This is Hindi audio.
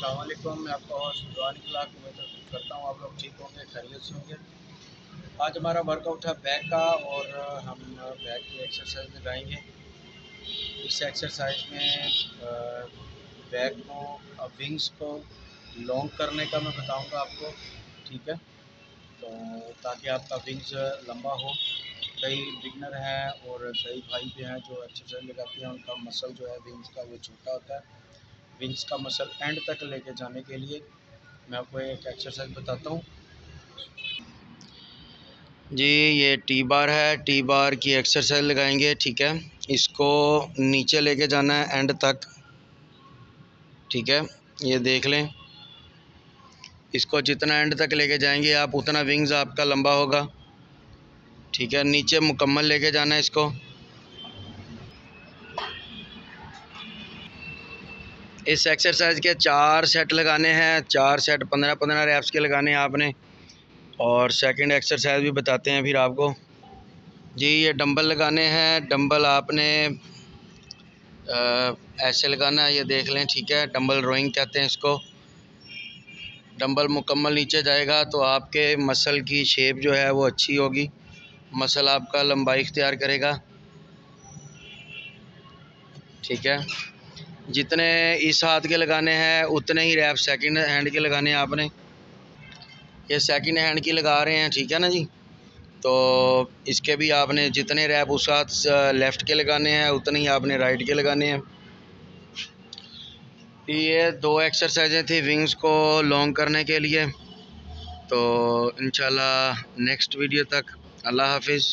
असलकुम मैं आपका होस्ट दुआन इखलाक उम्मीद करता हूँ। आप लोग ठीक होंगे, खैरियत से होंगे। आज हमारा वर्कआउट है बैक का और हम बैक की एक्सरसाइज लगाएँगे। इस एक्सरसाइज में बैक को विंग्स को लॉन्ग करने का मैं बताऊँगा आपको, ठीक है? तो ताकि आपका विंग्स लंबा हो। कई बिगनर हैं और कई भाई भी हैं जो एक्सरसाइज लगाते हैं, उनका मसल जो है विंग्स का वो छोटा होता है। विंग्स का मसल एंड तक लेके जाने के लिए मैं आपको एक एक्सरसाइज बताता हूँ। जी, ये टी बार है। टी बार की एक्सरसाइज लगाएँगे, ठीक है? इसको नीचे लेके जाना है एंड तक, ठीक है? ये देख लें। इसको जितना एंड तक लेके जाएँगे आप, उतना विंग्स आपका लंबा होगा, ठीक है? नीचे मुकम्मल लेके जाना है इसको। इस एक्सरसाइज के चार सेट लगाने हैं। चार सेट पंद्रह पंद्रह रैप्स के लगाने हैं आपने। और सेकंड एक्सरसाइज भी बताते हैं फिर आपको। जी ये डंबल लगाने हैं। डंबल आपने आ, ऐसे लगाना है ये देख लें ठीक है। डंबल रोइंग कहते हैं इसको। डंबल मुकम्मल नीचे जाएगा तो आपके मसल की शेप जो है वो अच्छी होगी। मसल आपका लंबाई इख्तियार करेगा। ठीक है? जितने इस हाथ के लगाने हैं, उतने ही रैप सेकंड हैंड के लगाने हैं आपने। ये सेकंड हैंड की लगा रहे हैं, ठीक है ना जी? तो इसके भी आपने जितने रैप उस हाथ लेफ़्ट के लगाने हैं, उतने ही आपने राइट के लगाने हैं। ये दो एक्सरसाइजें थी विंग्स को लॉन्ग करने के लिए। तो इंशाल्लाह नेक्स्ट वीडियो तक, अल्लाह हाफिज़।